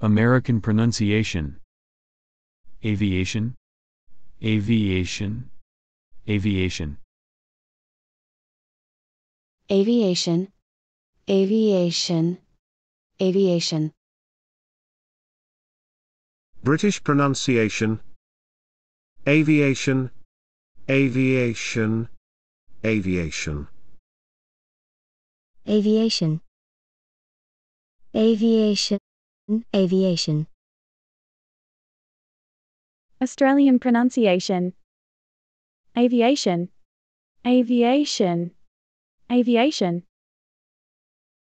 American pronunciation. Aviation, aviation, aviation. Aviation, aviation, aviation. British pronunciation. Aviation, aviation, aviation. Aviation. Aviation. Aviation. Australian pronunciation. Aviation. Aviation. Aviation.